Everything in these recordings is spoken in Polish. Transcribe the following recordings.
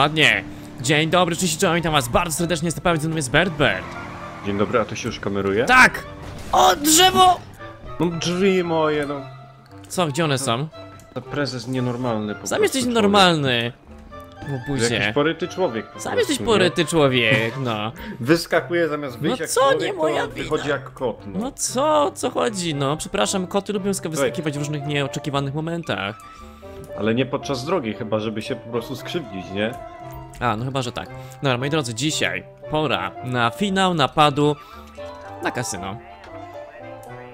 Ładnie. Dzień dobry, cześć, cześć, witam was bardzo serdecznie, jest naprawdę ze mną jest Bert Bert. Dzień dobry, a to się już kameruje? Tak! O, drzewo! No drzwi moje, no. Co, gdzie one są? To prezes nienormalny po Sam jesteś normalny. Jakiś Łobuzie. poryty człowiek po Sam jesteś poryty człowiek, no. Wyskakuje zamiast wyjść No jak co, człowiek, nie to moja wychodzi wina. jak kot, no. No co, co chodzi, no? Przepraszam, koty lubią sk- wyskakiwać w różnych nieoczekiwanych momentach. Ale nie podczas drogi, chyba żeby się po prostu skrzywdzić, nie? A, no chyba, że tak. Dobra, moi drodzy, dzisiaj pora na finał napadu na kasyno.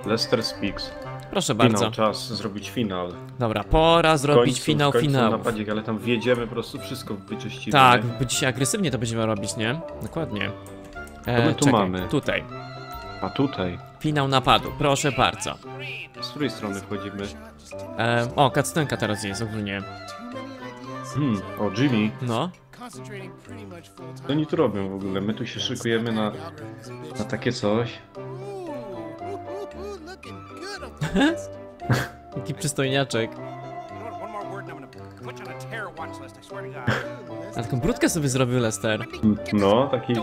Lester Speaks. Proszę Finał, bardzo. czas zrobić finał. Dobra, pora zrobić końcu, finał finałów. napadzik, ale tam wjedziemy, po prostu wszystko wyczyścimy. Tak, bo dzisiaj agresywnie to będziemy robić, nie? Dokładnie. E, To my tu czekaj, mamy. Tutaj. A tutaj, Finał napadu, proszę bardzo. z której strony wchodzimy? E, o, kactenka teraz jest ogólnie. Hmm, o Jimmy, No. co oni tu robią w ogóle? My tu się szykujemy na, na takie coś. Taki przystojniaczek. A taką brudkę sobie zrobił Lester. No, taki...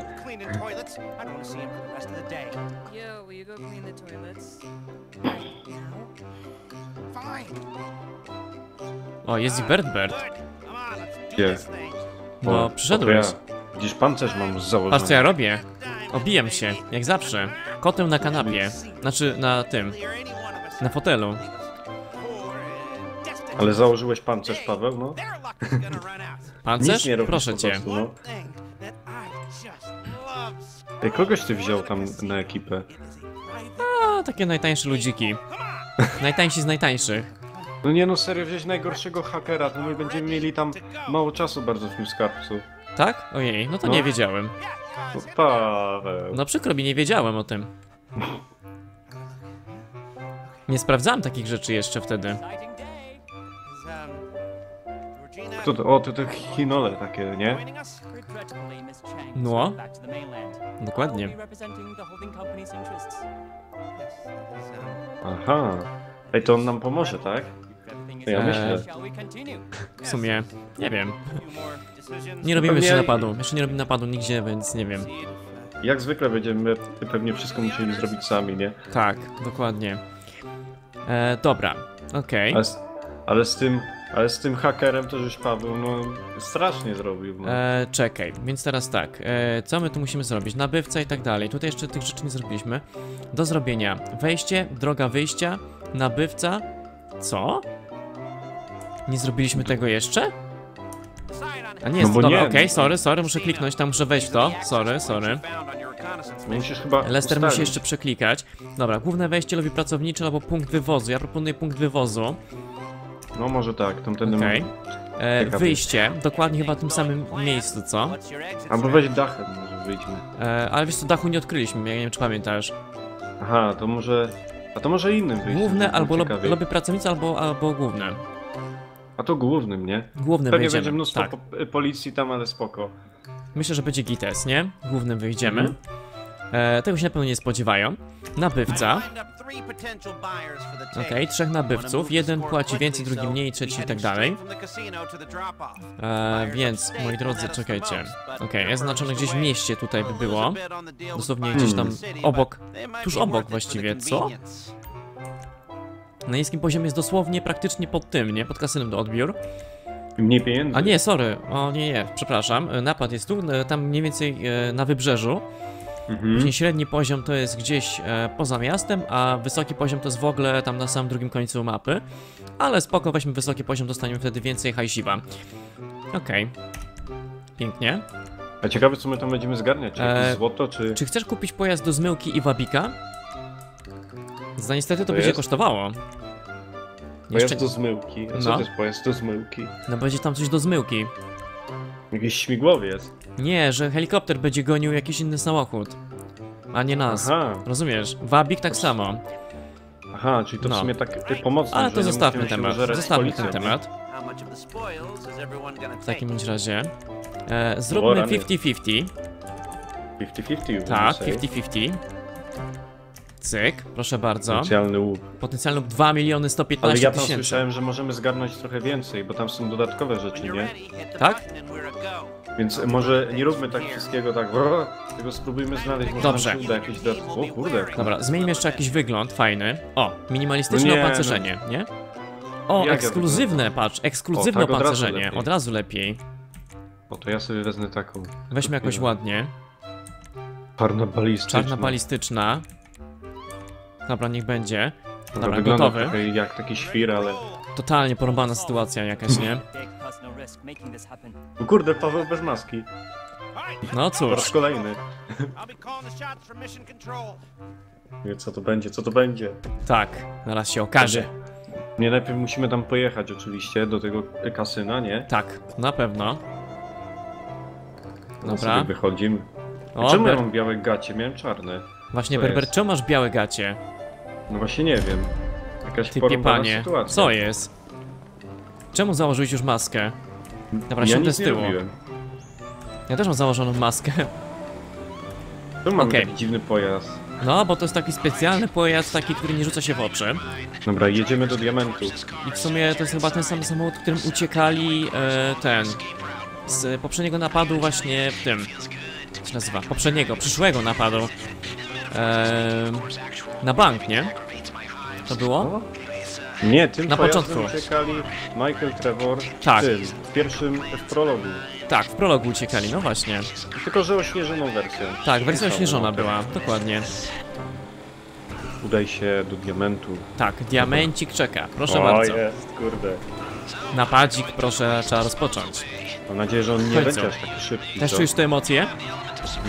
O, jest i Bert Bert. Gdzie? No, przyszedłeś. ja. Widzisz, pancerz mam z założenia. Patrz co ja robię. Obijam się, jak zawsze. Kotem na kanapie. Znaczy, na tym. Na fotelu. Ale założyłeś pancerz, Paweł, no? Pancerz? Nie Proszę cię. prostu, no. Ej, kogoś ty wziął tam na ekipę? A, takie najtańsze ludziki. Najtańsi z najtańszych. No nie no, serio, wziąć najgorszego hakera, to my będziemy mieli tam mało czasu bardzo w tym skarbcu. Tak? Ojej, no to No. nie wiedziałem. No, Paweł. No przykro mi, nie wiedziałem o tym. Nie sprawdzałem takich rzeczy jeszcze wtedy. Kto to? O, to te chinole takie, nie? No. Dokładnie. Aha. Ej, to on nam pomoże, tak? Ja myślę. W sumie, nie wiem. Nie robimy Pewnie- jeszcze napadu. Jeszcze nie robimy napadu nigdzie, więc nie wiem. Jak zwykle będziemy pewnie wszystko musieli zrobić sami, nie? Tak, dokładnie. E, dobra, okej. Ale z, ale z tym, ale z tym hakerem to żeś Paweł, no strasznie zrobił. No. E, czekaj, więc teraz tak. E, co my tu musimy zrobić? Nabywca i tak dalej. Tutaj jeszcze tych rzeczy nie zrobiliśmy. Do zrobienia. Wejście, droga wyjścia, nabywca. Co? Nie zrobiliśmy tego jeszcze? A nie No bo dobra, okej, sorry, sorry, muszę kliknąć, tam muszę wejść w to. Sorry, sorry. Musisz chyba Lester ustalić. musi jeszcze przeklikać. Dobra, główne wejście, lobby pracownicze albo punkt wywozu. Ja proponuję punkt wywozu. No może tak, tamtędy może. E, wyjście, dokładnie chyba w tym samym miejscu, co? Albo weź dachem może wyjdźmy. E, ale wiesz co, dachu nie odkryliśmy, ja nie wiem czy pamiętasz. Aha, to może... A to może innym wyjść. Główne albo ciekawiej. lobby pracownicze, albo, albo główne. A to głównym, nie? Głównym Pewnie wejdziemy. będzie mnóstwo tak. po- policji tam, ale spoko. Myślę, że będzie gites, nie? Głównym wyjdziemy. Mhm. E, tego się na pewno nie spodziewają. Nabywca. Okej, trzech nabywców. Jeden płaci więcej, drugi mniej, trzeci i tak dalej. E, więc, moi drodzy, czekajcie. Okej, jest znaczone gdzieś w mieście tutaj by było. Dosłownie gdzieś tam obok. tuż obok właściwie, co? Na niskim poziomie jest dosłownie praktycznie pod tym, nie? Pod kasynem do odbiór. Mniej pieniędzy. A nie, sorry. O nie, nie, przepraszam. E, Napad jest tu, e, tam mniej więcej e, na wybrzeżu. Mhm. Później średni poziom to jest gdzieś poza miastem, a wysoki poziom to jest w ogóle tam na samym drugim końcu mapy. Ale spoko, weźmy wysoki poziom, dostaniemy wtedy więcej hajsiwa. Okej. Pięknie. A ciekawe co my tam będziemy zgarniać, czy jakieś E, złoto, czy... Czy chcesz kupić pojazd do zmyłki i wabika? Za niestety to, To będzie jest? kosztowało. Pojazd do zmyłki. A co No. to jest pojazd do zmyłki? No będzie tam coś do zmyłki. Jakiś śmigłowiec. Nie, że helikopter będzie gonił jakiś inny samochód. A nie nas. Aha, Rozumiesz? Wabik tak samo. aha, czyli to w No. sumie tak pomocne, Ale to zostawmy temat. Zostawmy ten temat. W takim razie. E, zróbmy rany. 50-50. 50-50. Tak, say. 50-50. Cyk, proszę bardzo. Specjalny łup. Potencjalny 2 miliony Ale 115 ja tam tysięcy. słyszałem, że możemy zgarnąć trochę więcej, bo tam są dodatkowe rzeczy, nie? Tak? Więc może nie róbmy tak wszystkiego tak, brrr, tylko spróbujmy znaleźć, może Dobrze. nam się uda jakieś dodatkowe. O kurde. Dobra, zmieńmy jeszcze jakiś wygląd fajny. O, minimalistyczne No nie, opancerzenie, nie? O, Jak ja ekskluzywne, patrz, ekskluzywne O, tak od razu opancerzenie, od razu lepiej. O, to ja sobie wezmę taką. Weźmy jakoś ładnie. Czarna balistyczna. Czarna balistyczna. Dobra, niech będzie. Dobra, Dobra, wygląda gotowy. trochę jak taki świr, ale... Totalnie porąbana sytuacja jakaś, nie? O kurde, Paweł bez maski. No Po raz cóż, kolejny. Nie, co to będzie, co to będzie? tak, zaraz się okaże. Nie, najpierw musimy tam pojechać oczywiście, do tego kasyna, nie? Tak, na pewno. No Dobra. sobie wychodzimy. O, Czemu ja mam białe gacie? Miałem czarne. Właśnie, Berber, czemu masz białe gacie? No właśnie nie wiem. Jakaś Ty porąbana piepanie, sytuacja. co jest? Czemu założyłeś już maskę? Dobra, ja siądę nic z nie tyłu. robiłem. Ja też mam założoną maskę. Tu mamy Okej. taki dziwny pojazd. No, bo to jest taki specjalny pojazd, taki, który nie rzuca się w oczy. Dobra, jedziemy do diamentu. I w sumie to jest chyba ten sam samochód, którym uciekali e, ten. Z poprzedniego napadu właśnie w tym. Co się nazywa? Poprzedniego, przyszłego napadu. E, na bank, nie? To było? Nie, tym Na początku. uciekali Michael Trevor Tak. tym, w pierwszym, w prologu. Tak, w prologu uciekali, no właśnie. Tylko, że ośnieżoną wersją. Tak, wersja ośnieżona była, dokładnie. Udaj się do diamentu. Tak, diamencik czeka, proszę o, bardzo. jest, kurde. Napadzik, proszę, trzeba rozpocząć. Mam nadzieję, że on nie będzie aż taki szybki. Też co? czujesz te emocje?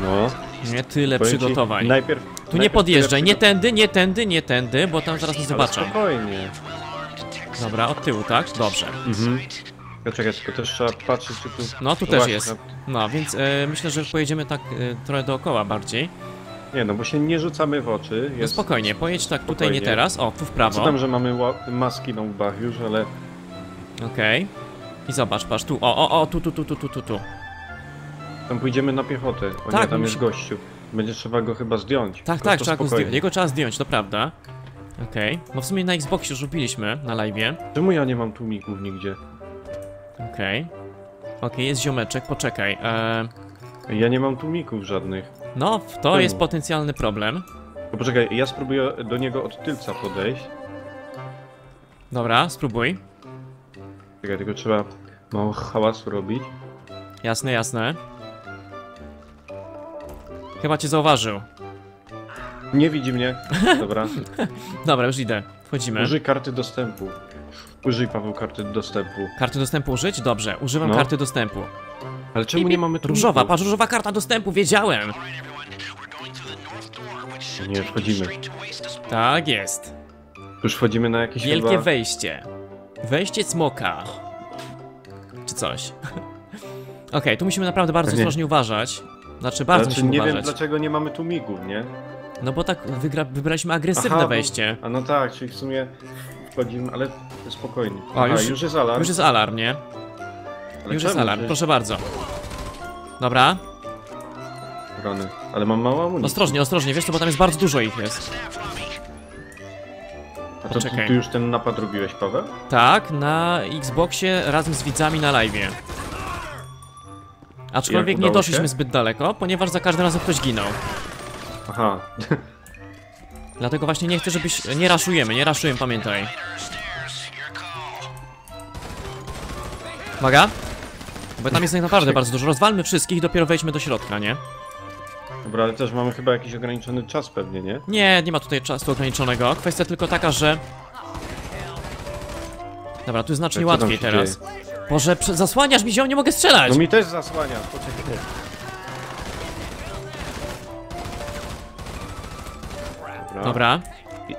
No. Nie tyle Powiem ci, przygotowań. Najpierw... Tu nie podjeżdżaj, nie tędy, nie tędy, nie tędy, bo tam zaraz nie zobaczą. spokojnie. Dobra, od tyłu, tak? Dobrze. Mhm. Ja czekaj, tylko też trzeba patrzeć, czy tu... No tu też właśnie, jest. no- więc e, myślę, że pojedziemy tak e, trochę dookoła bardziej. Nie, no bo się nie rzucamy w oczy. No Jest... spokojnie, pojedź tak tutaj, nie Spokojnie. teraz. O, tu w Co prawo. tam, że mamy ła- maski na łbach już, ale... Okej. I zobacz, patrz, tu, o, o, o, tu, tu, tu, tu, tu, tu, tu. Tam pójdziemy na piechotę. O Tak, nie, tam jest gościu. Będzie trzeba go chyba zdjąć. Tak, tak, trzeba go spokojnie. zdjąć. Jego trzeba zdjąć, to prawda. Okej. No w sumie na Xboxie już robiliśmy, na live'ie. Czemu ja nie mam tłumików nigdzie? Okej. Okej, jest ziomeczek, poczekaj. E, Ja nie mam tłumików żadnych. no, to Czemu? jest potencjalny problem. To poczekaj, ja spróbuję do niego od tylca podejść. Dobra, spróbuj. Czekaj, tylko trzeba mało hałasu robić. Jasne, jasne. Chyba cię zauważył. Nie widzi mnie. Dobra. Dobra, już idę. Wchodzimy. Użyj karty dostępu. Użyj Paweł karty dostępu. Karty dostępu użyć? Dobrze, używam No. karty dostępu. Ale czemu nie mamy tłumików? Różowa, patrz, różowa karta dostępu, wiedziałem! Nie, wchodzimy. Tak jest. Już wchodzimy na jakieś Wielkie chyba... wejście. Wejście smoka. Czy coś. Okej, tu musimy naprawdę bardzo Pewnie. ostrożnie uważać. Znaczy, bardzo Znaczy, musimy nie uważać. wiem dlaczego nie mamy tłumików, nie? No bo tak wygra, wybraliśmy agresywne Aha, bo- wejście. A no tak, czyli w sumie wchodzimy, ale spokojnie. Aha, już- już jest alarm. Już jest alarm, nie? Ale Już jest alarm, proszę bardzo. Dobra, Rany. Ale mam mało amunicji. ostrożnie, ostrożnie, wiesz co, bo tam jest bardzo dużo ich jest. A to ty, ty już ten napad robiłeś, Paweł? Tak, na Xboxie razem z widzami na live'ie. Aczkolwiek nie doszliśmy się? zbyt daleko, ponieważ za każdym razem ktoś ginął. Aha. Dlatego właśnie nie chcę, żebyś... Nie raszujemy, nie raszujemy, pamiętaj. Uwaga! Bo tam jest naprawdę bardzo dużo. Rozwalmy wszystkich i dopiero wejdźmy do środka, nie? Dobra, ale też mamy chyba jakiś ograniczony czas pewnie, nie? Nie, nie ma tutaj czasu ograniczonego. Kwestia tylko taka, że... Dobra, tu jest znacznie tam łatwiej teraz. Boże, zasłaniasz mi ziom, nie mogę strzelać! No mi też zasłania, poczekaj. Dobra. Dobra,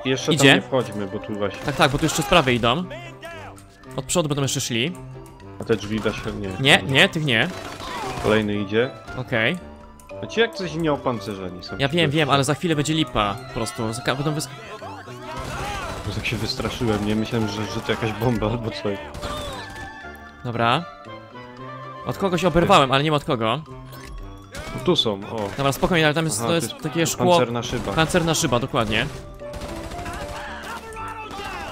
I jeszcze Idzie. tam nie wchodźmy, bo tu właśnie. tak, tak, bo tu jeszcze sprawy idą. Od przodu będą jeszcze szli. A te drzwi da się nie. Nie, nie, tych nie. Kolejny idzie. Okej. A ci jak coś nieopancerzeni są. Ja wiem, wiem, ale za chwilę będzie lipa. Po prostu. Będą wysk- tak się wystraszyłem, nie? Myślałem, że, że to jakaś bomba albo coś. Dobra. Od kogoś oberwałem, ale nie wiem od kogo. Tu są, o. Dobra, spokojnie, ale tam jest, Aha, to jest takie szkło... Pancerna szyba. Pancerna szyba, dokładnie.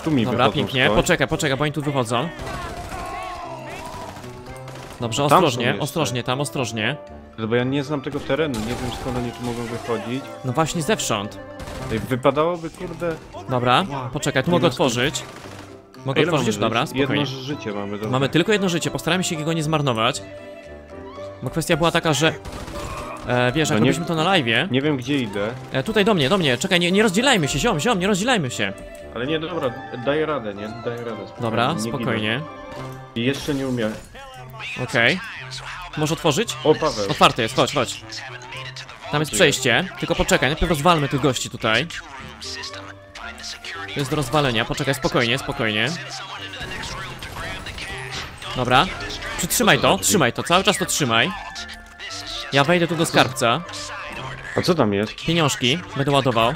Tu mi Dobra, pięknie. Poczekaj, poczekaj, bo oni tu wychodzą. Dobrze, Tam ostrożnie, ostrożnie tam, ostrożnie. No Bo ja nie znam tego terenu, nie wiem skąd oni tu mogą wychodzić. No właśnie zewsząd. Wypadałoby, kurde... Dobra, Wow. poczekaj, tu Nie mogę ma otworzyć. Mogę ile otworzyć Dobra, żyć? Jedno spokojnie. życie mamy, dobra. Mamy tylko jedno życie, postaramy się jego nie zmarnować. Bo kwestia była taka, że... E, wiesz, No jak nie- robiliśmy to na live, Nie wiem gdzie idę, e, tutaj do mnie, do mnie, czekaj, nie, nie rozdzielajmy się, ziom, ziom, nie rozdzielajmy się. ale nie, dobra, daję radę, nie? Daję radę. Spokojnie, Dobra, nie spokojnie. I jeszcze nie umiem. okej. Możesz otworzyć? O, Paweł. Otwarte jest, chodź, chodź. Tam jest przejście, tylko poczekaj, najpierw rozwalmy tych gości tutaj. To jest do rozwalenia, poczekaj, spokojnie, spokojnie. Dobra, przytrzymaj to, trzymaj to, cały czas to trzymaj. Ja wejdę tu do skarbca, A co tam jest? pieniążki, będę ładował.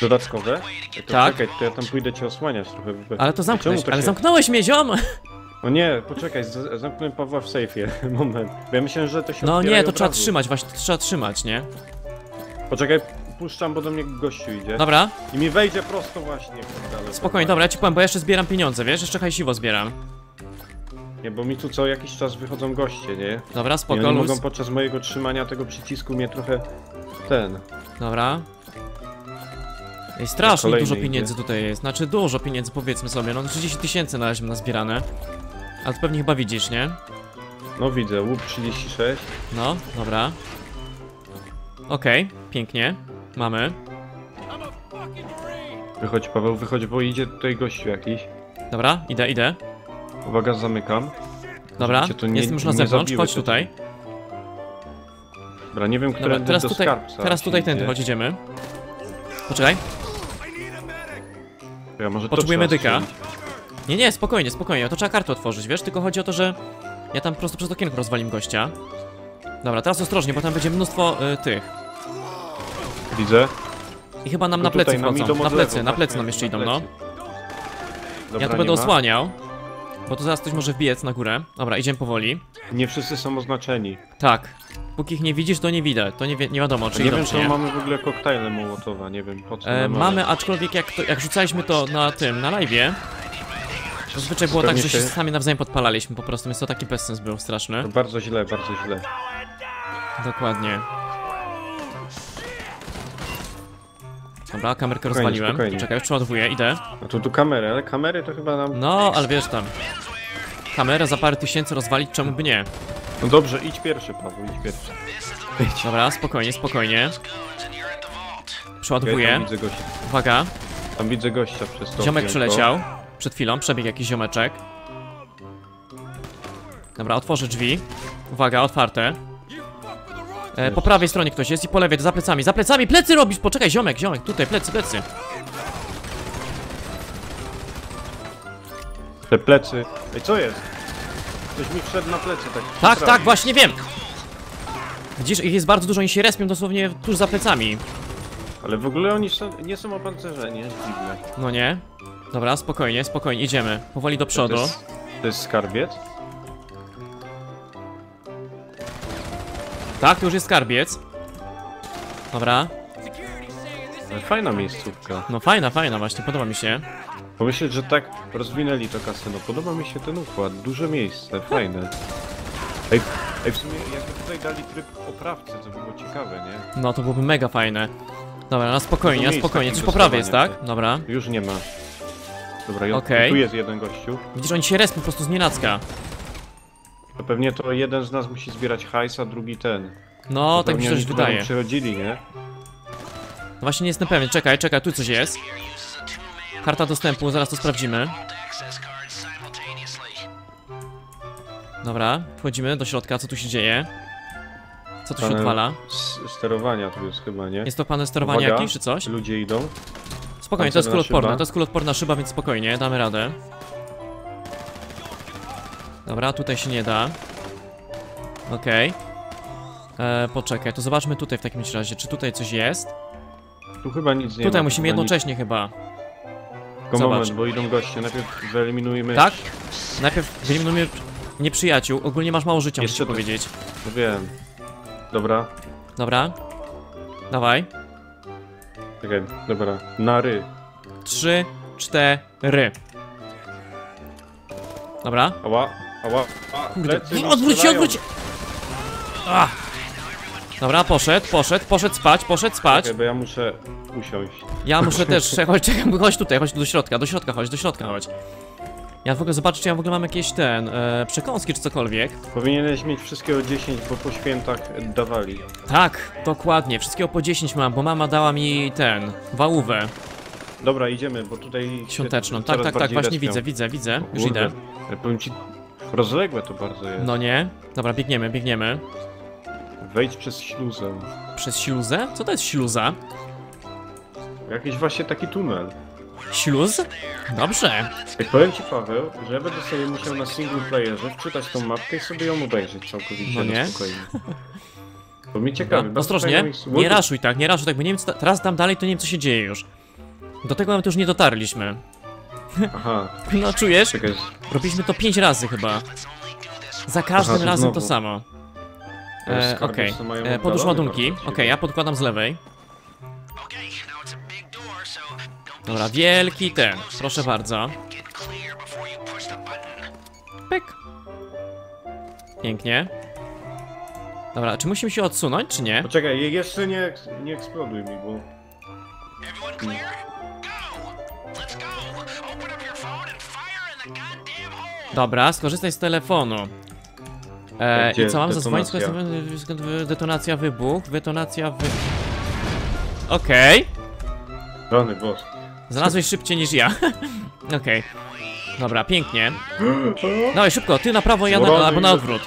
Dodatkowe? To Tak. Czekaj, to ja tam pójdę cię osłaniać trochę. Ale to zamknąłeś, ale się- zamknąłeś mnie, ziom! O nie, poczekaj, zamknąłem Pawła w sejfie. Moment. Bo ja myślałem, że to się No nie, to trzeba razu. trzymać, właśnie to trzeba trzymać, nie? Poczekaj, puszczam, bo do mnie gościu idzie. Dobra, I mi wejdzie prosto właśnie. kurde, spokojnie, dobra, ja ci powiem, bo ja jeszcze zbieram pieniądze, wiesz? Jeszcze hajsiwo zbieram. Nie, bo mi tu co jakiś czas wychodzą goście, nie? Dobra, I spoko, oni luz. mogą podczas mojego trzymania tego przycisku mnie trochę... Ten... Dobra. Ej, strasznie Kolejny dużo idzie. pieniędzy tutaj jest. Znaczy dużo pieniędzy powiedzmy sobie. No 30 tysięcy na razie na zbierane. Ale to pewnie chyba widzisz, nie? No widzę, łup 36. No, dobra. Okej, pięknie. Mamy. Wychodź Paweł, wychodź, bo idzie tutaj gościu jakiś. Dobra, idę, idę. Uwaga, zamykam. Dobra, nie- jestem już na zewnątrz, chodź tutaj. Dobra, nie wiem, Dobra, które teraz do tutaj, skarbca teraz tutaj tędy, chodź, idziemy. Poczekaj. Ja, może Potrzebuję medyka. strzelić. Nie, nie, spokojnie, spokojnie. To trzeba kartę otworzyć, wiesz? Tylko chodzi o to, że ja tam po prostu przez okienko rozwalim gościa. Dobra, teraz ostrożnie, bo tam będzie mnóstwo y, tych. Widzę. I chyba nam na plecy tutaj wchodzą. Na od plecy, na plecy nam jeszcze na idą, no. Dobra, Ja to będę ma. osłaniał. Bo to zaraz ktoś może wbiec na górę. Dobra, idziemy powoli. Nie wszyscy są oznaczeni. Tak. Póki ich nie widzisz, to nie widać. To nie, wi nie wiadomo, czy nie idą, wiem, czy nie. mamy w ogóle koktajle Mołotowa, nie wiem po co. E, mamy, aczkolwiek jak, to, jak rzucaliśmy to na tym, na live'ie, zazwyczaj było tak, że się się- sami nawzajem podpalaliśmy po prostu, więc to taki bezsens był straszny. To bardzo źle, bardzo źle. Dokładnie. Dobra, kamerkę Spokojnie, rozwaliłem. spokojnie. Czekaj, już przeładowuję, idę. A tu tu kamery, ale kamery to chyba nam... No, ale wiesz tam. Kamerę za parę tysięcy rozwalić, czemu by nie? No dobrze, idź pierwszy, Paweł, idź pierwszy. Idź. Dobra, spokojnie, spokojnie. Przeładowuję. tam widzę gościa. Uwaga, Tam widzę gościa przez to ziomek przyleciał. Przed chwilą przebiegł jakiś ziomeczek. Dobra, otworzę drzwi. Uwaga, otwarte. E, po prawej stronie ktoś jest i po lewej, za plecami. Za plecami, plecy robisz! Poczekaj, ziomek, ziomek, tutaj, plecy, plecy. Te plecy... Ej, co jest? Ktoś mi wszedł na plecy, tak Tak, tak, właśnie wiem! Widzisz, ich jest bardzo dużo, oni się respią dosłownie tuż za plecami. Ale w ogóle oni są, nie są opancerzeni, jest dziwne. No nie? Dobra, spokojnie, spokojnie, idziemy. Powoli do przodu. To jest, to jest skarbiec? Tak, to już jest skarbiec. Dobra. Fajna miejscówka. No fajna, fajna właśnie, podoba mi się. Pomyśleć, że tak rozwinęli to kasyno. Podoba mi się ten układ, duże miejsce, fajne. Ej, ej w sumie jakby tutaj dali tryb oprawcy, to by było ciekawe, nie? No to byłoby mega fajne. Dobra, na spokojnie, na spokojnie. Coś po prawej jest, tak? Dobra. Już nie ma. Dobra, ja, Okej. tu jest jeden gościu. Widzisz, oni się respią po prostu z nienacka. To pewnie to jeden z nas musi zbierać hajs, a drugi ten. No, To tak mi się coś wydaje. przychodzili, nie? No właśnie nie jestem pewien, czekaj, czekaj, tu coś jest. Karta dostępu, zaraz to sprawdzimy. Dobra, wchodzimy do środka, co tu się dzieje? Co tu się odwala? sterowania tu jest chyba, nie? Jest to panel sterowania Uwaga, jakiś, czy coś? Ludzie idą. Spokojnie, to jest szyba. to jest kuloodporna szyba, więc spokojnie, damy radę. Dobra, tutaj się nie da. Okej. E, poczekaj, to zobaczmy tutaj w takim razie, czy tutaj coś jest. Tu chyba nic nie ma. tutaj tu musimy chyba jednocześnie chyba. Nic. Tylko zobacz. moment, bo idą goście. Najpierw wyeliminujmy... Tak? Najpierw wyeliminujemy nieprzyjaciół. Ogólnie masz mało życia, muszę Jeszcze to- powiedzieć. No wiem. Dobra, Dobra. Dawaj. czekaj, dobra. Na ry. Trzy, cztery. Dobra. Ała, ała, a, Kurde, plecy mi odwróć się, strzelają. odwróć się! Dobra, poszedł, poszedł, poszedł spać, poszedł spać. Czekaj, bo ja muszę usiąść. Ja muszę też, chodź, czekaj, chodź tutaj, chodź do środka, do środka chodź, do środka chodź. Ja w ogóle, zobaczę, czy ja w ogóle mam jakieś ten, e, przekąski czy cokolwiek. Powinieneś mieć wszystkiego 10, bo po świętach dawali. Tak, dokładnie, wszystkiego po 10 mam, bo mama dała mi ten, wałówę Dobra, idziemy, bo tutaj... się świąteczną. Tak, coraz tak, tak, bardziej właśnie respią. widzę, widzę, widzę, już Kurde, idę. ale Powiem ci, rozległe to bardzo jest. No nie? Dobra, biegniemy, biegniemy. Wejdź przez śluzę. Przez śluzę? Co to jest śluza? Jakiś właśnie taki tunel. Śluz? Dobrze. Jak powiem ci Paweł, że ja będę sobie musiał na single playerze wczytać tą mapkę i sobie ją obejrzeć całkowicie No nie? na spokojnie. Bo mnie ciekawi. No, ostrożnie, nie raszuj tak, nie raszuj tak, bo nie wiem co, ta- teraz tam dalej to nie wiem co się dzieje już. Do tego momentu już nie dotarliśmy. Aha, No czujesz? czekaj. Robiliśmy to 5 razy chyba. Za każdym Aha, to razem to znowu. samo. E, Okej, e, podłóż oddalone ładunki. Okej, ja podkładam z lewej. Dobra, wielki ten, proszę bardzo. Pyk. Pięknie. Dobra, czy musimy się odsunąć, czy nie? Poczekaj, je- jeszcze nie, nie eksploduj mi, bo... Dobra, skorzystaj z telefonu. E, Gdzie I co mam zadzwonić? detonacja? Wybuch, detonacja, wy... Okej. Rany boss. Znalazłeś szybciej niż ja. Okej. Dobra, pięknie. Dawaj, szybko, ty na prawo, ja na, Rany, albo na odwrót.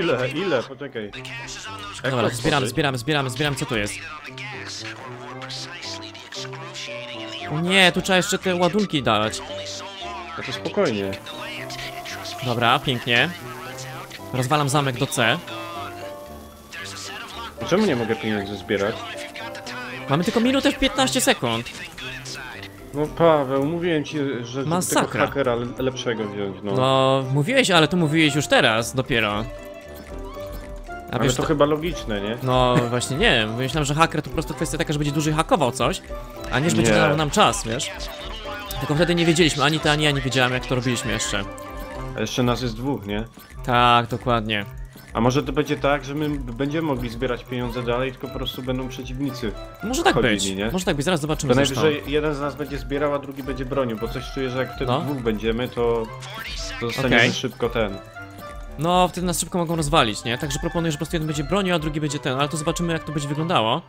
Ile, ile? Poczekaj. Jak Dobra, tworzyć? zbieramy, zbieramy, zbieramy, co to jest? Nie, tu trzeba jeszcze te ładunki dać. No to spokojnie. Dobra, pięknie. Rozwalam zamek do C. Czemu nie mogę pieniędzy zbierać? Mamy tylko minutę w 15 sekund. No Paweł, mówiłem ci, że Masakra. tego hakera le- lepszego wziąć, no. No, mówiłeś, ale to mówiłeś już teraz, dopiero. A Ale wiesz, to to- chyba logiczne, nie? No właśnie nie, myślałem, że haker to po prostu kwestia taka, że będzie dłużej hakował coś, a nie, że będzie dał nam czas, wiesz? Tylko wtedy nie wiedzieliśmy, ani ty, ani ja nie wiedziałem jak to robiliśmy jeszcze. A jeszcze nas jest dwóch, nie? Tak, dokładnie. A może to będzie tak, że my będziemy mogli zbierać pieniądze dalej, tylko po prostu będą przeciwnicy. Może tak Chodzili, być, nie? może tak być, zaraz zobaczymy To zresztą. najwyżej jeden z nas będzie zbierał, a drugi będzie bronił, bo coś czuję, że jak wtedy No. dwóch będziemy, to to zostaniemy Okej. szybko ten. No, wtedy nas szybko mogą rozwalić, nie? Także proponuję, że po prostu jeden będzie bronił, a drugi będzie ten, ale to zobaczymy jak to będzie wyglądało.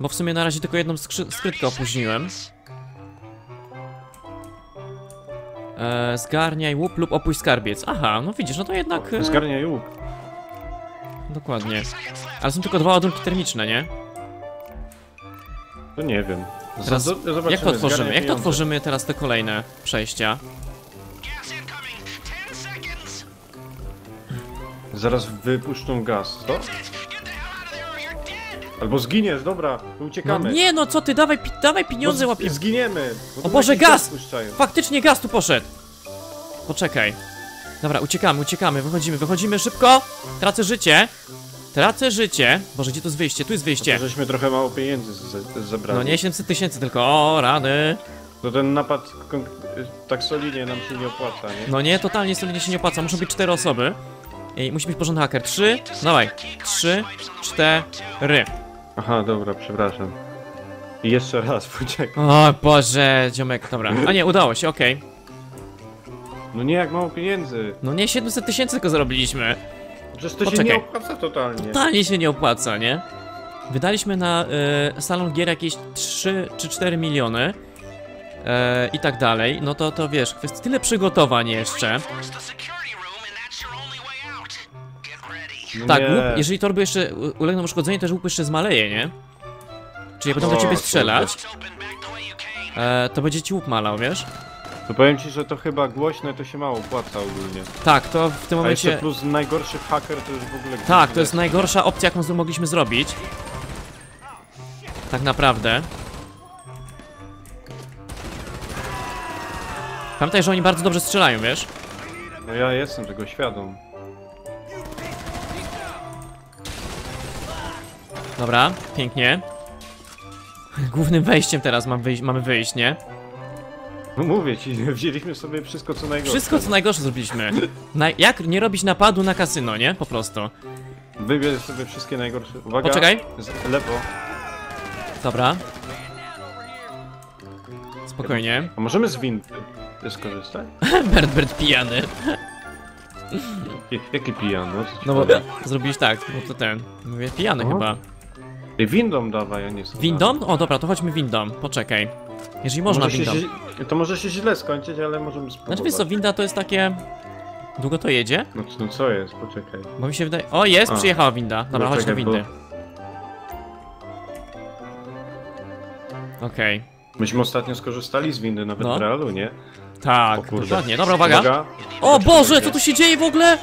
Bo w sumie na razie tylko jedną skrzy- skrytkę opóźniłem. E, zgarniaj łup lub opuść skarbiec. Aha, no widzisz, no to jednak... E, Zgarniaj łuk. dokładnie. Ale są tylko dwa ładunki termiczne, nie? To nie wiem. Teraz, zobaczymy, jak to otworzymy? Jak to otworzymy teraz te kolejne przejścia? Zaraz wypuszczą gaz, co? Albo zginiesz, dobra, to No uciekamy. nie no, co ty, dawaj, pi dawaj pieniądze Bo łapiemy. Zginiemy! bo O Boże, gaz! Faktycznie gaz tu poszedł! Poczekaj. Dobra, uciekamy, uciekamy, wychodzimy, wychodzimy szybko! Tracę życie! Tracę życie! Boże, gdzie to jest wyjście? Tu jest To wyjście! żeśmy trochę mało pieniędzy z- z- zebrali. No nie 700 tysięcy tylko, o rany! To ten napad tak solidnie nam się nie opłaca, nie? No nie, totalnie solidnie się nie opłaca, muszą być cztery osoby. I musi być porządny haker. Trzy, dawaj. Trzy, cztery. Aha, dobra, przepraszam. I jeszcze raz, poczekaj. O Boże, ziomek, dobra. A nie, udało się, okej. No nie, jak mało pieniędzy. No nie 700 tysięcy tylko zarobiliśmy. Przecież to się Poczekaj. nie opłaca totalnie. Totalnie się nie opłaca, nie? Wydaliśmy na y, salon gier jakieś 3 czy 4 miliony. e, I tak dalej, no to to wiesz, kwestia tyle przygotowań jeszcze. No Tak, łup, jeżeli torby jeszcze ulegną uszkodzeniu, też łup jeszcze zmaleje, nie? Czyli jak będą do O, ciebie strzelać, e, to będzie ci łup malał, wiesz? To powiem ci, że to chyba głośne to się mało opłaca ogólnie. Tak, to w tym A jeszcze momencie... plus najgorszy haker to już w ogóle... Tak, to jest najgorsza opcja, jaką mogliśmy zrobić. Tak naprawdę. Pamiętaj, że oni bardzo dobrze strzelają, wiesz? No ja jestem tego świadom. Dobra, pięknie. Głównym wejściem teraz mam wyjść, mamy wyjść, nie? No mówię ci, wzięliśmy sobie wszystko co najgorsze. Wszystko co najgorsze zrobiliśmy. Na, jak nie robić napadu na kasyno, nie? Po prostu. Wybierz sobie wszystkie najgorsze. Uwaga. Poczekaj. Z lewo. Dobra. Spokojnie. A możemy z windy skorzystać? Bert, Bert pijany. Jaki- pijany? No, No bo zrobiłeś tak, no to ten. Mówię pijany O. chyba. Ej, windą dawaj, a nie sobie. Windą? O dobra, to chodźmy windą. Poczekaj. Jeżeli można Może się, windą. to może się źle skończyć, ale możemy spróbować. Znaczy wiesz co, winda to jest takie... Długo to jedzie? No, co- no co jest? Poczekaj. Bo mi się wydaje... O, jest, A. przyjechała winda. Dobra, No chodź do windy. Okej. Myśmy ostatnio skorzystali z windy, nawet No. w realu, nie? Tak, dokładnie. Dobra, uwaga. O Boże, co tu się dzieje w ogóle?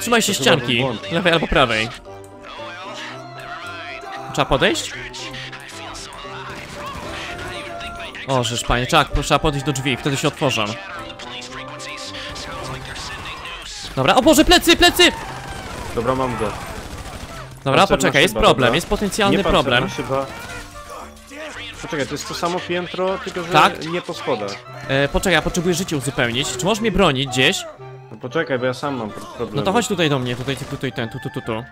Trzymaj się ścianki. Lewej albo prawej. Trzeba podejść? O, żeż panie, trzeba, trzeba podejść do drzwi, wtedy się otworzą. Dobra, o Boże, plecy, plecy! Dobra, mam go. Dobra, Pancerna poczekaj, jest szyba, problem, dobra. jest potencjalny nie problem. Szyba. Poczekaj, to jest to samo piętro, tylko że Tak? nie po schodach. E, poczekaj, ja potrzebuję życie uzupełnić. Czy możesz mnie bronić gdzieś? No poczekaj, bo ja sam mam problem. No to chodź tutaj do mnie, tutaj, tutaj, ten, tu, tu, tu, tu.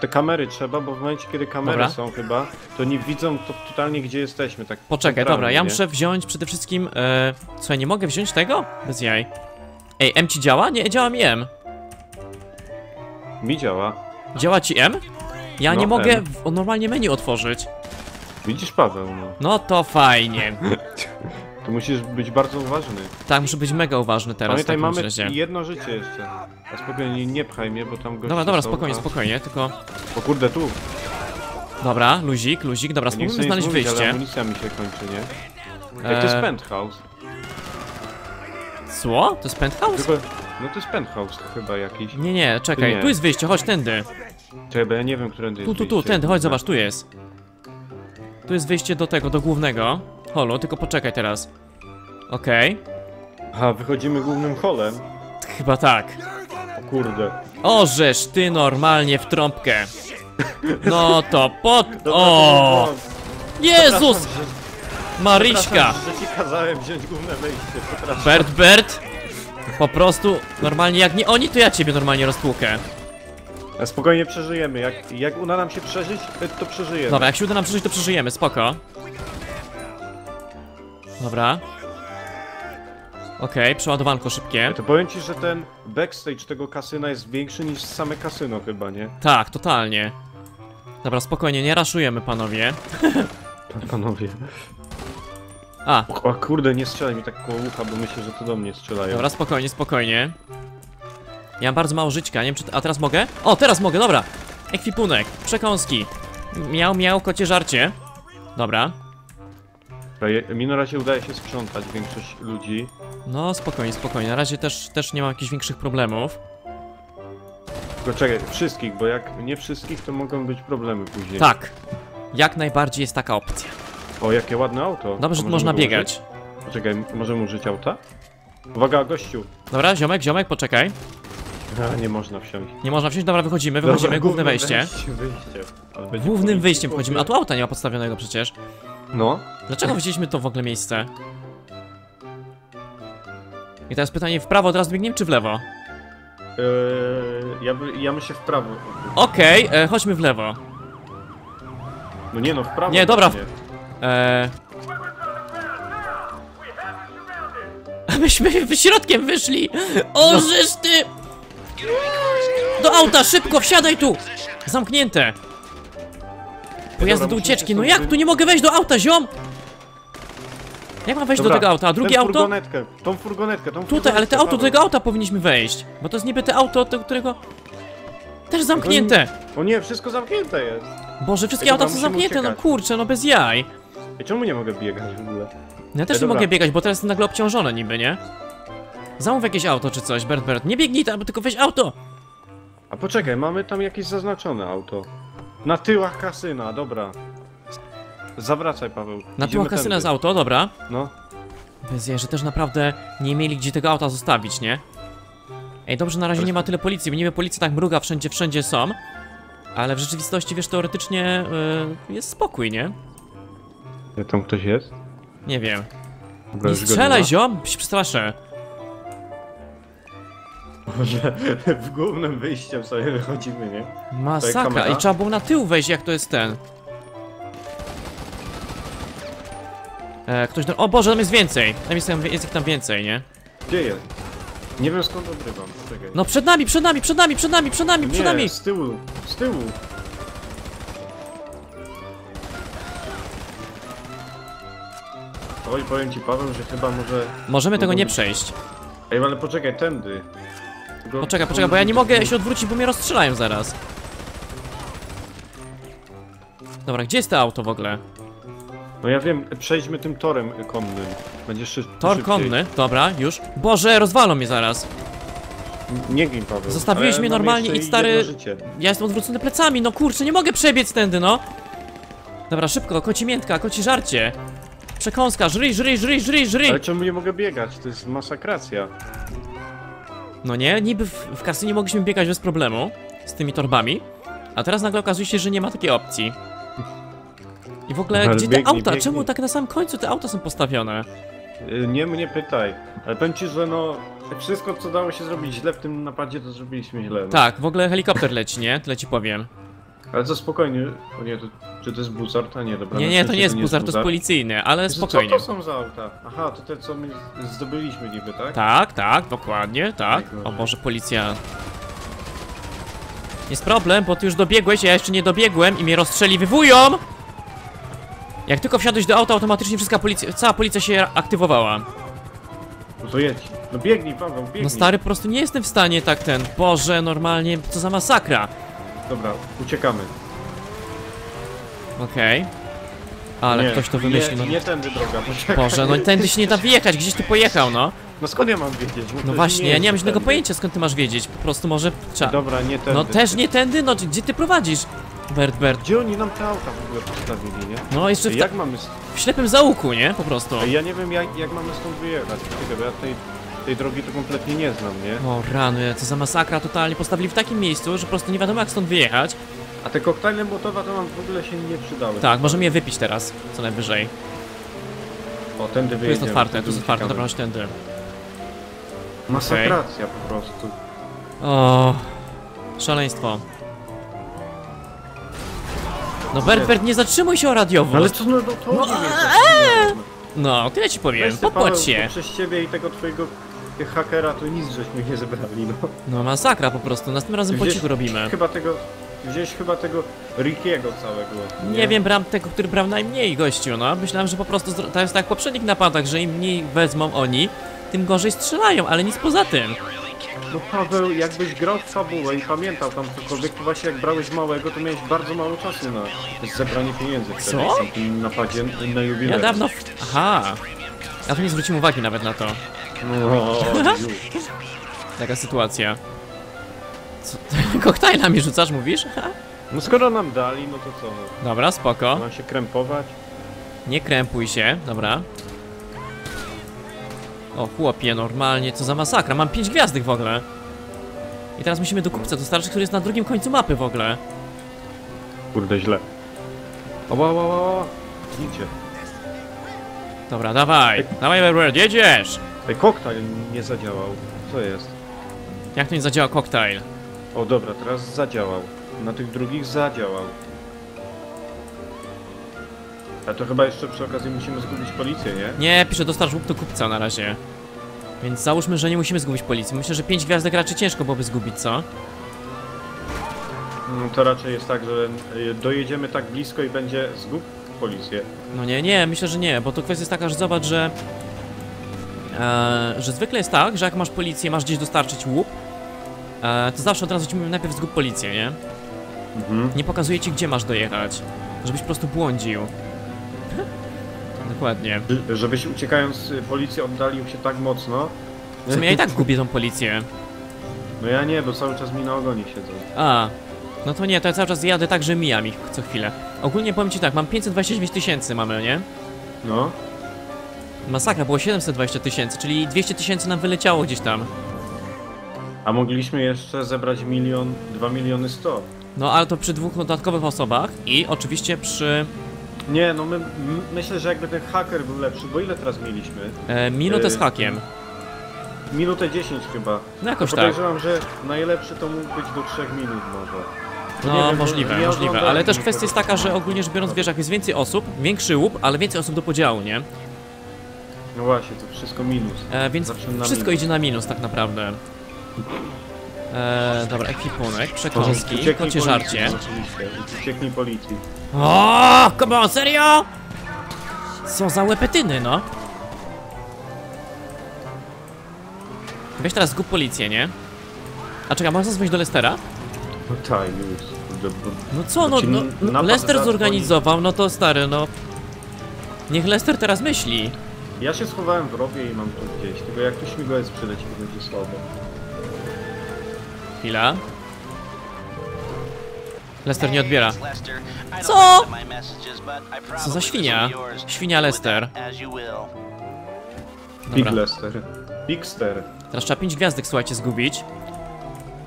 Te kamery trzeba, bo w momencie, kiedy kamery Dobra. są chyba, to nie widzą to totalnie, gdzie jesteśmy, tak Poczekaj, dobra, ja nie? muszę wziąć przede wszystkim. E, co, ja nie mogę wziąć tego? Bez jaj. Ej, M ci działa? Nie, działa mi M. Mi działa. Działa ci M? Ja No, nie mogę M. normalnie menu otworzyć. Widzisz, Paweł, no. No to fajnie. Tu musisz być bardzo uważny. Tak, muszę być mega uważny teraz Pamiętaj, w takim mamy razie. jedno życie jeszcze. A spokojnie, nie, nie pchaj mnie, bo tam goście Dobra, dobra, są, spokojnie, a- spokojnie, tylko... O kurde, tu. Dobra, luzik, luzik, dobra, Ja spróbujmy nic znaleźć mówić, ale wyjście. amunicja mi się kończy, nie? Ej, to jest Eee, penthouse. Co? To jest penthouse? Chyba, no to jest penthouse chyba jakiś. Nie, nie, czekaj, Nie. tu jest wyjście, chodź tędy. Czekaj, bo ja nie wiem, którędy Tu, jest tu, tu, wyjście. tędy, chodź, zobacz, tu jest. Tu jest wyjście do tego, do głównego. Holo, tylko poczekaj teraz. Okej, Aha, wychodzimy głównym holem. chyba tak. O kurde. O, żeż ty normalnie w trąbkę. No to pod... O! Jezus! Maryśka! Że ci kazałem wziąć główne wejście. Bert, Bert! Po prostu, normalnie jak nie oni, to ja ciebie normalnie roztłukę. A spokojnie przeżyjemy, jak, jak uda nam się przeżyć, to przeżyjemy. Dobra, jak się uda nam przeżyć, to przeżyjemy, spoko. Dobra. Okej, przeładowanko szybkie. To powiem ci, że ten backstage tego kasyna jest większy niż same kasyno chyba, nie? Tak, totalnie. Dobra, spokojnie, nie raszujemy, panowie. Panowie. A, o kurde, nie strzelaj mi tak koło ucha, bo myślę, że to do mnie strzelają. dobra, spokojnie, spokojnie. Ja mam bardzo mało żyćka, nie wiem czy... A teraz mogę? O, teraz mogę, dobra! Ekwipunek, przekąski. Miał, miał, kocie żarcie. Dobra. Mi na razie udaje się sprzątać większość ludzi. No, spokojnie, spokojnie. Na razie też, też nie mam jakichś większych problemów. Tylko czekaj, wszystkich, bo jak nie wszystkich, to mogą być problemy później. Tak. Jak najbardziej jest taka opcja. O, jakie ładne auto. Dobrze, można biegać. użyć? Poczekaj, możemy użyć auta? Uwaga, gościu. Dobra, ziomek, ziomek, poczekaj. A, nie można wsiąść. Nie można wziąć, dobra, wychodzimy, wychodzimy, Dobra, główne wejście. Wyjście, wyjście. Ale będzie Głównym policji wyjściem w wchodzimy, a tu auta nie ma podstawionego przecież. No. Dlaczego wzięliśmy to w ogóle miejsce? I teraz pytanie, w prawo od razu biegniemy, czy w lewo? Eee, ja, by, ja bym się w prawo. Okej, e, chodźmy w lewo. No nie no, w prawo. Nie, dobra. właśnie. E... Myśmy w środkiem wyszli! O, żeż ty! Do auta, szybko, wsiadaj tu! Zamknięte! Pojazdy do ucieczki, no jak tu nie mogę wejść do auta, ziom? Jak mam wejść Dobra, do tego auta? A drugie auto? furgonetkę, tą furgonetkę, tą Tutaj, ale te auto, do tego auta powinniśmy wejść. Bo to jest niby te auto, do którego... Też zamknięte! O nie, wszystko zamknięte jest. Boże, wszystkie Ej, auta są zamknięte, no uciekać. kurczę, no bez jaj. I czemu nie mogę biegać w ogóle? No Ja też Ej, nie dobra. mogę biegać, bo teraz jestem nagle obciążony niby, nie? Zamów jakieś auto czy coś, Bert, Bert. Nie biegnij tam, tylko weź auto! A poczekaj, mamy tam jakieś zaznaczone auto. Na tyłach kasyna, dobra. Zawracaj, Paweł. Na tyłach kasyna z auto, dobra. No. Bez że też naprawdę nie mieli gdzie tego auta zostawić, nie? Ej, dobrze, na razie nie ma tyle policji, bo niby policja tak mruga wszędzie, wszędzie są. Ale w rzeczywistości, wiesz, teoretycznie y, jest spokój, nie? Ja, Tam ktoś jest? Nie wiem. Dobra, Nie strzelaj, ziom, się przestraszę. Może w głównym wyjściem sobie wychodzimy, nie? Masakra. I trzeba było na tył wejść, jak to jest ten. E, ktoś. O Boże, tam jest więcej. Tam jest, tam, jest ich tam więcej, nie? Gdzie jest? Nie wiem skąd odrywam, czekaj. No przed nami, przed nami, przed nami, przed nami, przed nami, przed nami. Nie, z tyłu, z tyłu. Oj, powiem ci Paweł, że chyba może... Możemy tego nie przejść. Ej, ale poczekaj, tędy. Poczekaj, poczekaj, bo ja nie mogę się odwrócić, bo mnie rozstrzelają zaraz. Dobra, gdzie jest to auto w ogóle? No ja wiem, przejdźmy tym torem konnym. Będzie szy Tor szybciej. konny, dobra, już. Boże, rozwalą mnie zaraz. Nie gin Paweł. Zostawiłeś mnie normalnie i stary-. Ja jestem odwrócony plecami, no kurczę, nie mogę przebiec tędy, no. Dobra, szybko, koci miętka, koci żarcie. Przekąska, żryj, żryj, żryj, żryj, żryj. Ale czemu nie mogę biegać? To jest masakracja. No nie, niby w, w kasynie mogliśmy biegać bez problemu z tymi torbami, a teraz nagle okazuje się, że nie ma takiej opcji. I w ogóle, Ale gdzie te auta? Czemu tak na samym końcu te auta są postawione? Y, Nie mnie pytaj. Ale powiem ci, że no... Wszystko co dało się zrobić źle w tym napadzie, to zrobiliśmy źle. No. Tak, w ogóle helikopter leci, nie? Tyle ci powiem. Ale to spokojnie. O nie, to, czy to jest buzard? A nie, dobra. Nie, na nie, to nie jest buzar, to jest policyjny, ale Jezu, spokojnie. Co to są za auta? Aha, to te co my zdobyliśmy niby, tak? Tak, tak, dokładnie, tak. O Boże, policja. Jest problem, bo ty już dobiegłeś, a ja jeszcze nie dobiegłem i mnie rozstrzeliwują! Jak tylko wsiadłeś do auta, automatycznie wszystka policja, cała policja się aktywowała. No to jedź. No biegnij, Paweł, biegnij. No stary, po prostu nie jestem w stanie tak ten... Boże, normalnie, co za masakra. Dobra, uciekamy. Okej. Ale nie, ktoś to wymyślił, Nie, no. nie tędy droga, poczekaj. Boże, no tędy się nie da wjechać, gdzieś ty pojechał, no. No skąd ja mam wiedzieć? No to właśnie, ja jest nie mam żadnego tędy. pojęcia skąd ty masz wiedzieć, po prostu może trzeba... Dobra, nie tędy. No też nie tędy, no gdzie ty prowadzisz? Bert, Bert. Gdzie oni nam te auta w ogóle postawili, nie? No jeszcze w, ta... Jak mamy... w ślepym zaułku, nie? Po prostu. Ja nie wiem jak, jak mamy stąd wyjechać. Czekaj, bo ja tej, tej drogi to kompletnie nie znam, nie? O rany, co za masakra totalnie postawili w takim miejscu, że po prostu nie wiadomo jak stąd wyjechać. A te koktajle motowa to nam w ogóle się nie przydały. Tak, możemy je wypić teraz, co najwyżej. O, tędy Tu jest wyjedziemy. otwarte, tu jest otwarte, dobra, chodź tędy. Masakracja po prostu. O, szaleństwo. No Bert, Bert, nie zatrzymuj się o radiowo. Ale co, no, no to No, nie wiem, eee! co No, tyle ci powiem, bo się. Przez ciebie i tego twojego hakera to nic żeśmy nie zebrali, no. No masakra po prostu, następnym razem po Gdzieś- cichu robimy. Chyba tego, gdzieś chyba tego Rickiego całego. Nie wiem, bram tego, który brał najmniej gościu, no. Myślałem, że po prostu to jest tak w poprzednich napadach, że im mniej wezmą oni, tym gorzej strzelają, ale nic poza tym. No Paweł, jakbyś grał w fabułę i pamiętał tam cokolwiek, to właśnie jak brałeś małego, to miałeś bardzo mało czasu na zebranie pieniędzy Co? napadzie na Ja jubileusz. dawno... W... Aha. Ja tu nie zwróciłem uwagi nawet na to. Taka sytuacja. Co? Koktajla mi rzucasz, mówisz? no skoro nam dali, no to co? Dobra, spoko. Mam się krępować? Nie krępuj się, dobra. O, chłopie, normalnie, co za masakra. Mam 5 gwiazdek w ogóle. I teraz musimy do kupca dostarczyć, który jest na drugim końcu mapy w ogóle. Kurde, źle. Ała, ała, ała. Idzie. Dobra, dawaj. Dawaj, Berber, jedziesz! Ej, koktajl nie zadziałał. Co jest? Jak to nie zadziała koktajl? O dobra, teraz zadziałał. Na tych drugich zadziałał. A to chyba jeszcze przy okazji musimy zgubić policję, nie? Nie, piszę dostarcz łuk do kupca na razie. Więc załóżmy, że nie musimy zgubić policji. Myślę, że 5 gwiazdek raczej ciężko byłoby zgubić, co? No to raczej jest tak, że y, dojedziemy tak blisko i będzie zgub policję. No nie, nie, myślę, że nie, bo to kwestia jest taka, że zobacz, że... E, że zwykle jest tak, że jak masz policję, masz gdzieś dostarczyć łup, e, to zawsze od razu ci mówią najpierw zgub policję, nie? Mhm. Nie pokazuje ci, gdzie masz dojechać. Żebyś po prostu błądził. Dokładnie. Żebyś uciekając y, policji oddalił się tak mocno. W sumie ja i tak gubię tą policję. No ja nie, bo cały czas mi na ogonie siedzą. A, no to nie, to ja cały czas jadę tak, że mijam ich co chwilę. Ogólnie powiem ci tak, mam 529 tysięcy mamy, nie? No. Masakra, było 720 tysięcy, czyli 200 tysięcy nam wyleciało gdzieś tam. A mogliśmy jeszcze zebrać milion, dwa miliony sto. No ale to przy dwóch dodatkowych osobach i oczywiście przy Nie, no my, myślę, że jakby ten haker był lepszy, bo ile teraz mieliśmy? e, minutę z Yy, hakiem. Minutę 10 chyba. No jakoś tak. Podejrzewam, że najlepszy to mógł być do 3 minut może. No wiem, możliwe, możliwe. Ale też kwestia jest taka, że ogólnie rzecz biorąc, wiesz, jak jest więcej osób, większy łup, ale więcej osób do podziału, nie? No właśnie, to wszystko minus. E, więc Zawsze na wszystko minus. idzie na minus tak naprawdę. E, dobra, ekwipunek, przekąski, kocie żarcie. Ucieknij policji. O, come on, serio? Co za łepetyny, no. Weź teraz zgub policję, nie? A czekaj, można zadzwonić do Lestera? No tak, już. No co, no, Ci no, no Lester zorganizował, no to stary, no. Niech Lester teraz myśli. Ja się schowałem w rowie i mam tu gdzieś, tylko jak tu śmigłowiec przyleci, to będzie słabo. Chwila. Lester nie odbiera. Co? Co za świnia? Świnia Lester. Big Dobra, Lester. Bigster. teraz trzeba 5 gwiazdek, słuchajcie, zgubić.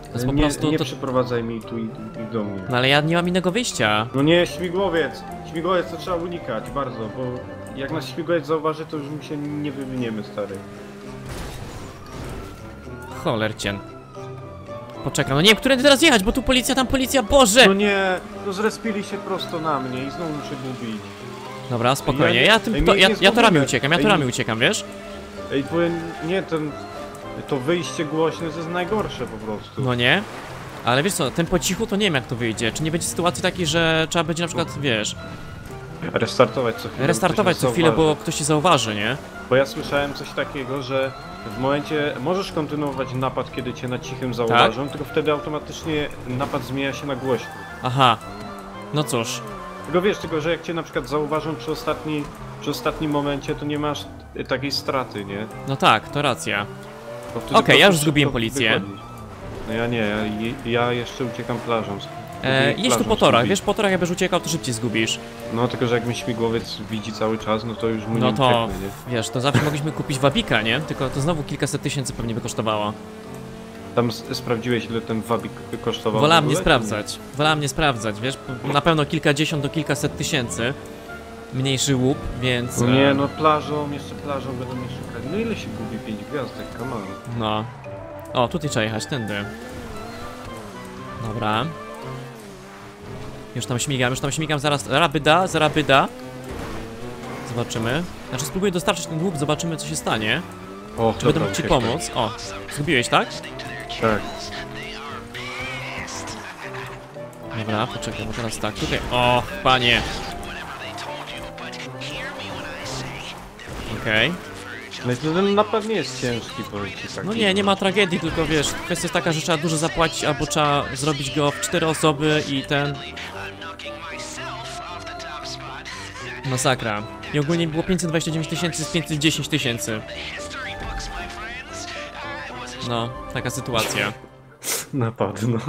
To jest po nie, prostu... nie To... przyprowadzaj mi tu i, i do mnie. No ale ja nie mam innego wyjścia. No nie, śmigłowiec! Śmigłowiec to trzeba unikać bardzo, bo jak nas śmigłowiec zauważy, to już mi się nie wywiniemy, stary. Cholercien. Poczekam, no nie wiem, którędy teraz jechać, bo tu policja, tam policja, Boże! No nie, no zrespili się prosto na mnie i znowu muszę gubić. Dobra, spokojnie, Ja ja, tym, to, ja, ja torami zgubimy. uciekam, ja Ej, torami nie- uciekam, wiesz? Ej, powiem, nie, ten... To wyjście głośne to jest najgorsze po prostu. No nie? Ale wiesz co, ten po cichu to nie wiem jak to wyjdzie. Czy nie będzie sytuacji takiej, że trzeba będzie na przykład, wiesz, Restartować co chwilę. restartować co chwilę, bo ktoś się zauważy, nie? Bo ja słyszałem coś takiego, że w momencie możesz kontynuować napad, kiedy cię na cichym Tak? zauważą, tylko wtedy automatycznie napad zmienia się na głośny. Aha. No cóż, Tylko wiesz, tylko że jak cię na przykład zauważą przy, ostatni, przy ostatnim momencie, to nie masz takiej straty, nie? no tak, to racja. Okej, ja już zgubiłem policję. wychodzisz. No ja nie, ja, ja jeszcze uciekam plażą. E, jedź tu po torach, wiesz, po torach jak będziesz uciekał, to szybciej zgubisz. No tylko, że jak mi śmigłowiec widzi cały czas, no to już mu No nie to, ucieknę, nie? wiesz, to zawsze mogliśmy kupić wabika, nie? Tylko to znowu kilkaset tysięcy pewnie by kosztowało. Tam s- sprawdziłeś, ile ten wabik kosztował? w Wolałem nie ogóle? sprawdzać, wolałem nie sprawdzać, wiesz? Na pewno kilkadziesiąt do kilkaset tysięcy. Mniejszy łup, więc... No e, nie, no plażą, jeszcze plażą będą mnie szukali. No ile się gubi 5 gwiazdek, on. No. O, tutaj trzeba jechać, tędy. Dobra. Już tam śmigam, już tam śmigam, zaraz rabyda, zarabyda. Zobaczymy. Znaczy spróbuję dostarczyć ten łup, zobaczymy co się stanie. O, Czy będę mógł ci pomóc? O, zgubiłeś, tak? Tak. Dobra, poczekaj, bo teraz tak, tutaj... O, panie! Okej. No i ten napad nie jest ciężki, powiem ci tak. No nie, nie ma tragedii, tylko wiesz, kwestia jest taka, że trzeba dużo zapłacić, albo trzeba zrobić go w cztery osoby i ten... Masakra. I ogólnie było 529 tysięcy z 510 tysięcy. No, taka sytuacja. Napad, no.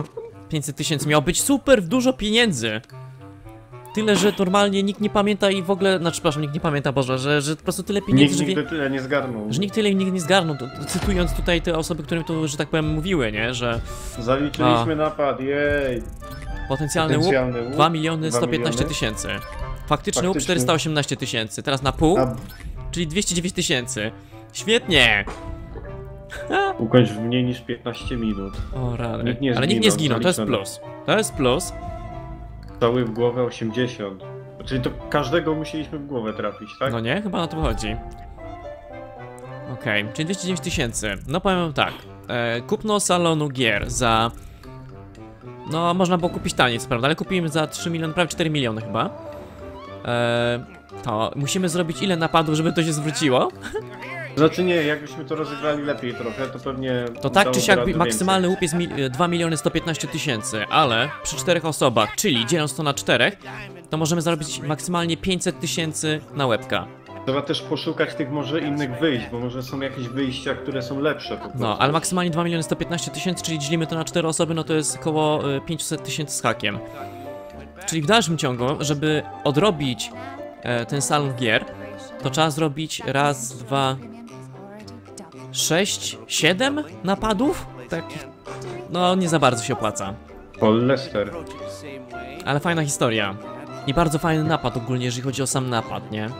500 tysięcy miało być super, dużo pieniędzy. Tyle, że normalnie nikt nie pamięta i w ogóle, znaczy przepraszam, nikt nie pamięta, Boże, że, że po prostu tyle pieniędzy, Nikt nigdy tyle nie zgarnął. że nikt tyle nigdy nie zgarnął. To, to, cytując tutaj te osoby, które tu, że tak powiem, mówiły, nie, że Zaliczyliśmy napad, jej. potencjalny łup Potencjalny łup. 2 miliony 2 115 miliony. tysięcy. Faktyczny łup Faktyczny. 418 tysięcy, teraz na pół, A czyli 209 tysięcy. Świetnie! ukończ w mniej niż 15 minut. O rany. Nikt nie Ale nikt nie zginął, to jest plus. To jest plus. Cały w głowę 80. Czyli to każdego musieliśmy w głowę trafić, tak? No nie? Chyba na to chodzi. Okej, czyli 209 tysięcy. No powiem wam tak. E, kupno salonu gier za... No, można było kupić taniej, co prawda, ale kupiłem za 3 miliony, prawie 4 miliony chyba. E, to musimy zrobić ile napadów, żeby to się zwróciło? Znaczy nie, jakbyśmy to rozegrali lepiej trochę, to pewnie... To tak czy siak maksymalny łup jest mi, e, 2 miliony 115 tysięcy, ale przy czterech osobach, czyli dzieląc to na czterech, to możemy zarobić maksymalnie 500 tysięcy na łebka. Trzeba też poszukać tych może innych wyjść, bo może są jakieś wyjścia, które są lepsze. No, ale maksymalnie 2 miliony 115 tysięcy, czyli dzielimy to na 4 osoby, no to jest około y, 500 tysięcy z hakiem. Czyli w dalszym ciągu, żeby odrobić e, ten salon gier, to trzeba zrobić raz, dwa, sześć, siedem napadów? Tak, no nie za bardzo się opłaca. Paul Lester. Ale fajna historia. I bardzo fajny napad ogólnie, jeżeli chodzi o sam napad, nie?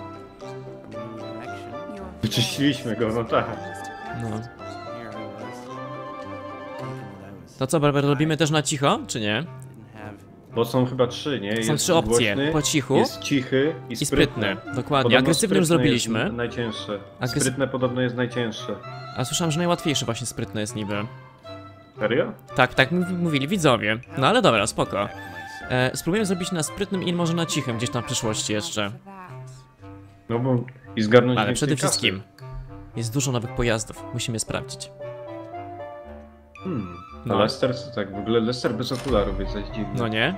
Wyczyściliśmy go, no tak. No. To co, Barber, robimy też na cicho, czy nie? Bo są chyba trzy, nie? Są Jest trzy opcje. głośny, Po cichu Jest cichy i, i sprytny. Dokładnie. Podobno Agresywny już sprytny zrobiliśmy. Jest najcięższe. Agres- Sprytne podobno jest najcięższe. A słyszałem, że najłatwiejszy właśnie sprytny jest niby. Serio? Tak, tak mów- mówili widzowie. No ale dobra, spoko. E, spróbujemy zrobić na sprytnym i może na cichym gdzieś tam w przyszłości jeszcze. No bo i zgarnąć Ale przede kasy. wszystkim jest dużo nowych pojazdów. Musimy je sprawdzić. Hmm. No. Lester, tak, w ogóle Lester bez okularów jest coś dziwny. No nie?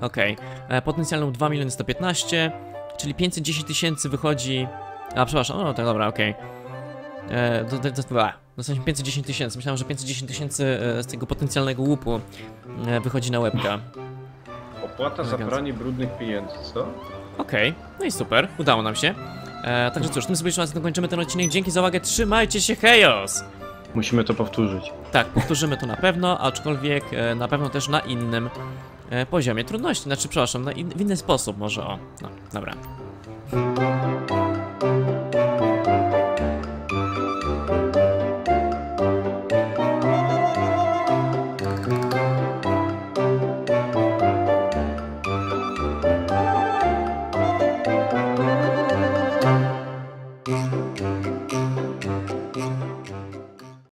Okej. E, Potencjalną 2 miliony 115, czyli 510 tysięcy wychodzi... A, przepraszam, no to dobra, okej. E, do- do- do- Dostaliśmy 510 tysięcy. Myślałem, że 510 tysięcy e, z tego potencjalnego łupu e, wychodzi na łebka. Opłata za pranie brudnych pieniędzy, co? Okej, no i super, udało nam się. E, także cóż, tym sobie jeszcze raz dokończymy ten odcinek. Dzięki za uwagę, trzymajcie się, hejos! Musimy to powtórzyć. Tak, powtórzymy to na pewno, aczkolwiek e, na pewno też na innym e, poziomie trudności. Znaczy, przepraszam, na in, w inny sposób może, o. No, dobra.